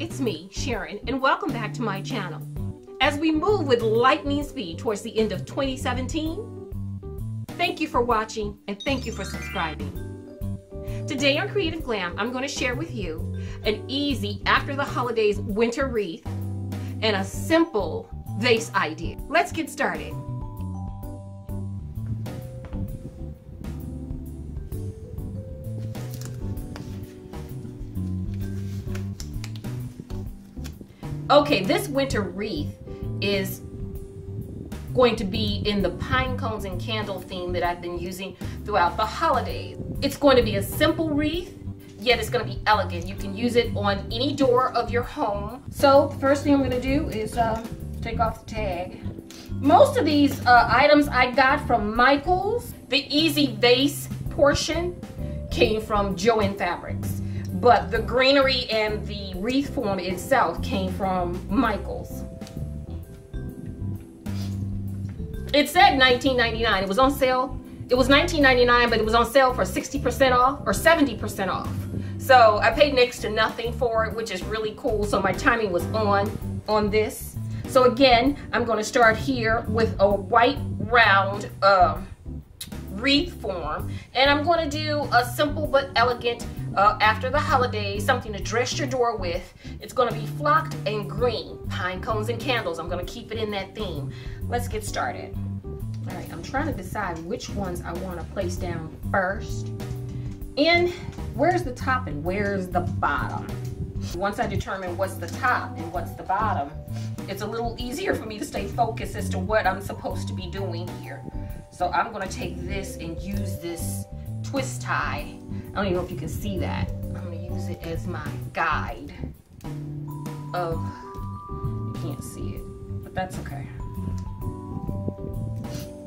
it's me, Sharon, and welcome back to my channel. As we move with lightning speed towards the end of 2017, thank you for watching and thank you for subscribing. Today on Creative Glam, I'm going to share with you an easy after the holidays winter wreath and a simple vase idea. Let's get started. Okay, this winter wreath is going to be in the pine cones and candle theme that I've been using throughout the holidays. It's going to be a simple wreath, yet it's going to be elegant. You can use it on any door of your home. So first thing I'm going to do is uh, take off the tag. Most of these uh, items I got from Michaels. The easy vase portion came from Joann Fabrics but the greenery and the wreath form itself came from Michaels. It said 19.99. It was on sale. It was 19.99, but it was on sale for 60% off or 70% off. So I paid next to nothing for it, which is really cool. So my timing was on on this. So again, I'm going to start here with a white round uh, wreath form. And I'm going to do a simple but elegant uh, after the holidays, something to dress your door with. It's to be flocked and green, pine cones and candles. I'm to keep it in that theme. Let's get started. All right, I'm trying to decide which ones I want to place down first. And where's the top and where's the bottom? Once I determine what's the top and what's the bottom, it's a little easier for me to stay focused as to what I'm supposed to be doing here. So I'm gonna take this and use this twist tie. I don't even know if you can see that. I'm gonna use it as my guide of, you can't see it, but that's okay.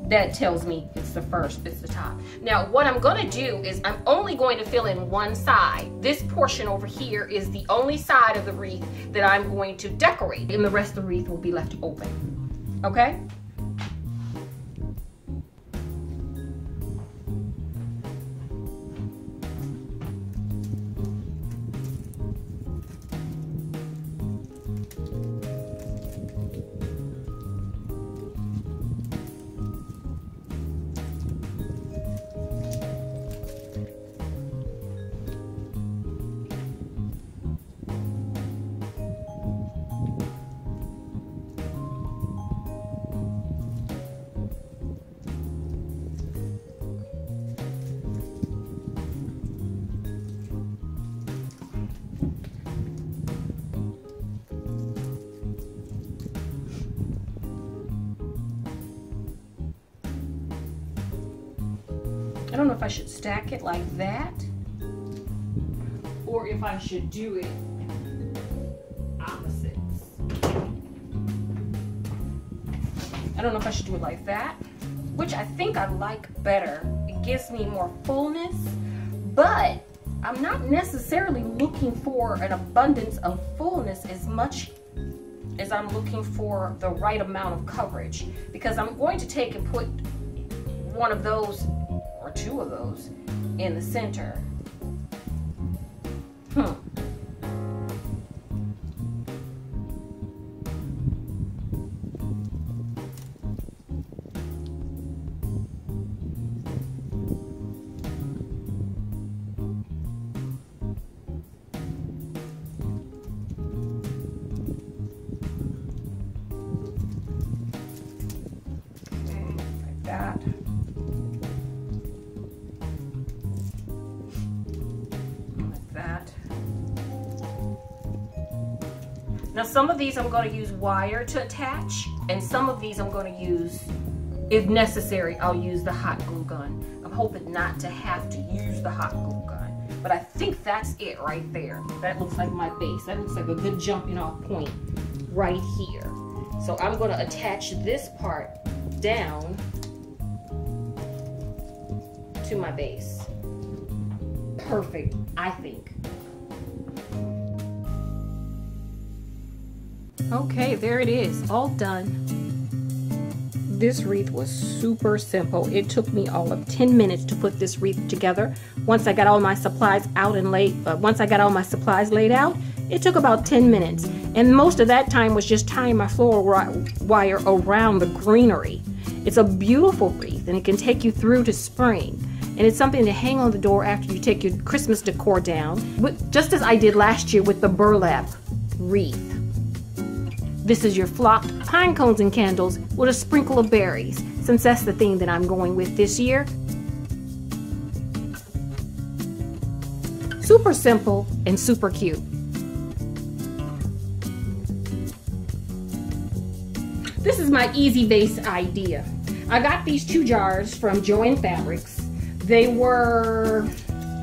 That tells me it's the first, it's the top. Now what I'm gonna do is I'm only going to fill in one side. This portion over here is the only side of the wreath that I'm going to decorate and the rest of the wreath will be left open, okay? Don't know if I should stack it like that or if I should do it opposites. I don't know if I should do it like that, which I think I like better. It gives me more fullness, but I'm not necessarily looking for an abundance of fullness as much as I'm looking for the right amount of coverage because I'm going to take and put one of those of those in the center. Now some of these I'm going to use wire to attach and some of these I'm going to use, if necessary, I'll use the hot glue gun. I'm hoping not to have to use the hot glue gun. But I think that's it right there. That looks like my base. That looks like a good jumping off point right here. So I'm going to attach this part down to my base. Perfect, I think. Okay, there it is, all done. This wreath was super simple. It took me all of 10 minutes to put this wreath together. Once I got all my supplies out and laid, uh, once I got all my supplies laid out, It took about 10 minutes, and most of that time was just tying my floral wire around the greenery. It's a beautiful wreath, and it can take you through to spring. And it's something to hang on the door after you take your Christmas decor down, just as I did last year with the burlap wreath. This is your flocked pine cones and candles with a sprinkle of berries, since that's the theme that I'm going with this year. Super simple and super cute. This is my easy vase idea. I got these two jars from Joann Fabrics. They were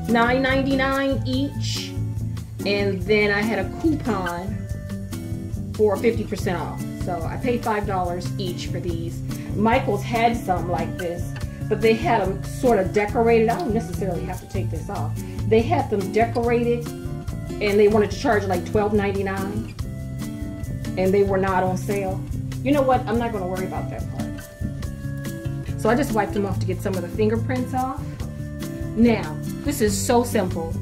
$9.99 each. And then I had a coupon for 50% off. So I paid $5 each for these. Michael's had some like this, but they had them sort of decorated. I don't necessarily have to take this off. They had them decorated and they wanted to charge like $12.99 and they were not on sale. You know what? I'm not going to worry about that part. So I just wiped them off to get some of the fingerprints off. Now, this is so simple.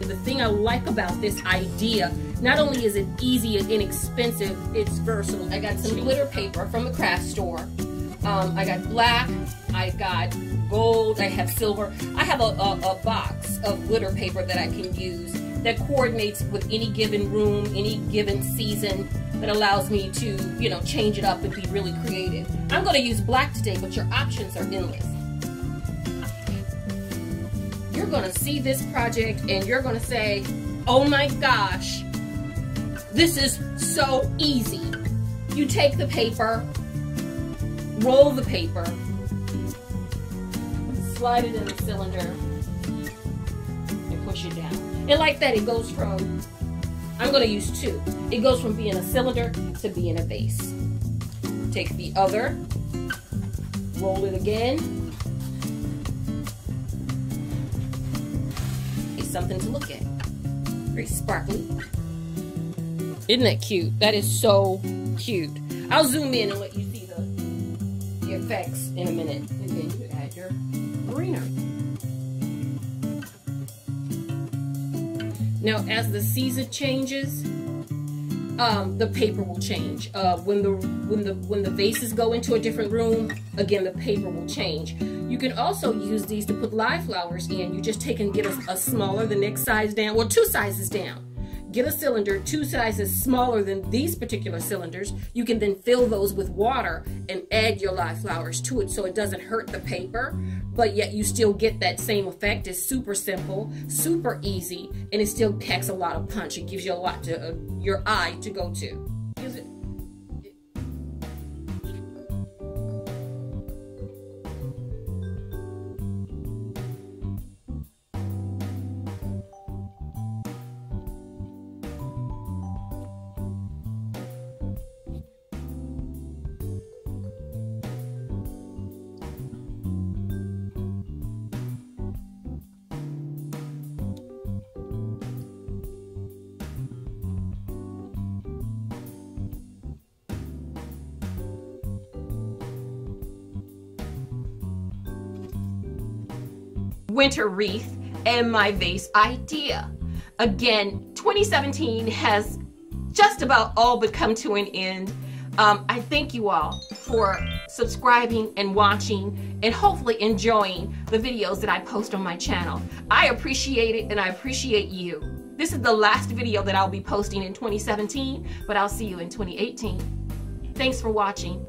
The thing I like about this idea, not only is it easy and inexpensive, it's versatile. I got some glitter paper from the craft store. Um, I got black, I got gold, I have silver. I have a, a, a box of glitter paper that I can use that coordinates with any given room, any given season, that allows me to, you know, change it up and be really creative. I'm going to use black today, but your options are endless. You're going to see this project and you're going to say, oh my gosh, this is so easy. You take the paper, roll the paper, slide it in the cylinder, and push it down. And like that, it goes from I'm going to use two. It goes from being a cylinder to being a vase. Take the other, roll it again. It's something to look at. Very sparkly. Isn't that cute? That is so cute. I'll zoom in and let you see the, the effects in a minute. And then you add your greenery. Now, as the season changes, um, the paper will change. Uh, when the when the when the vases go into a different room, again the paper will change. You can also use these to put live flowers in. You just take and get a, a smaller, the next size down, well two sizes down get a cylinder two sizes smaller than these particular cylinders. You can then fill those with water and add your live flowers to it so it doesn't hurt the paper, but yet you still get that same effect. It's super simple, super easy, and it still packs a lot of punch. It gives you a lot to uh, your eye to go to. Winter wreath and my vase idea. Again, 2017 has just about all but come to an end. Um, I thank you all for subscribing and watching and hopefully enjoying the videos that I post on my channel. I appreciate it and I appreciate you. This is the last video that I'll be posting in 2017, but I'll see you in 2018. Thanks for watching.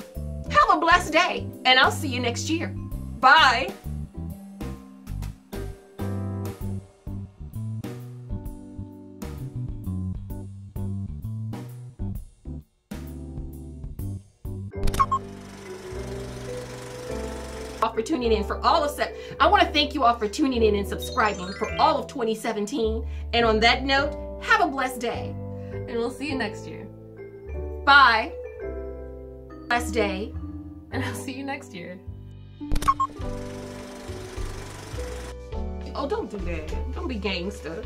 Have a blessed day, and I'll see you next year. Bye. For tuning in for all of set. I want to thank you all for tuning in and subscribing for all of 2017. And on that note, have a blessed day. And we'll see you next year. Bye. Blessed day. And I'll see you next year. Oh, don't do that. Don't be gangster.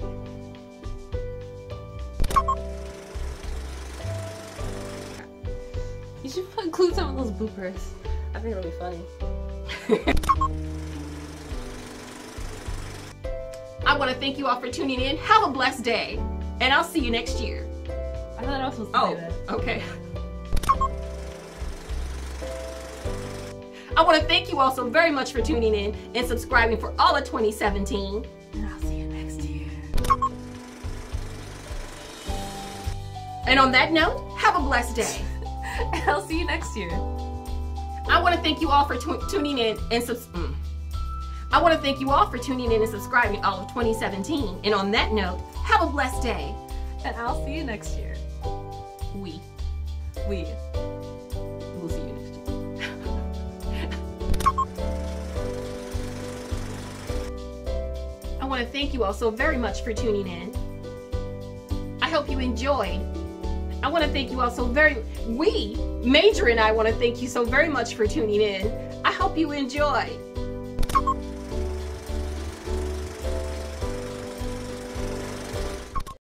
You should include some of those bloopers. I think it'll be funny. I want to thank you all for tuning in. Have a blessed day. And I'll see you next year. I thought I was supposed to Oh, say that. okay. I want to thank you all so very much for tuning in and subscribing for all of 2017. And I'll see you next year. And on that note, have a blessed day. And I'll see you next year. I want to thank you all for tu- tuning in and subs- mm. I want to thank you all for tuning in and subscribing all of 2017. And on that note, have a blessed day. And I'll see you next year. We We. will see you next year. I want to thank you all so very much for tuning in. I hope you enjoyed. I want to thank you all so very we, Major and I want to thank you so very much for tuning in. I hope you enjoyed.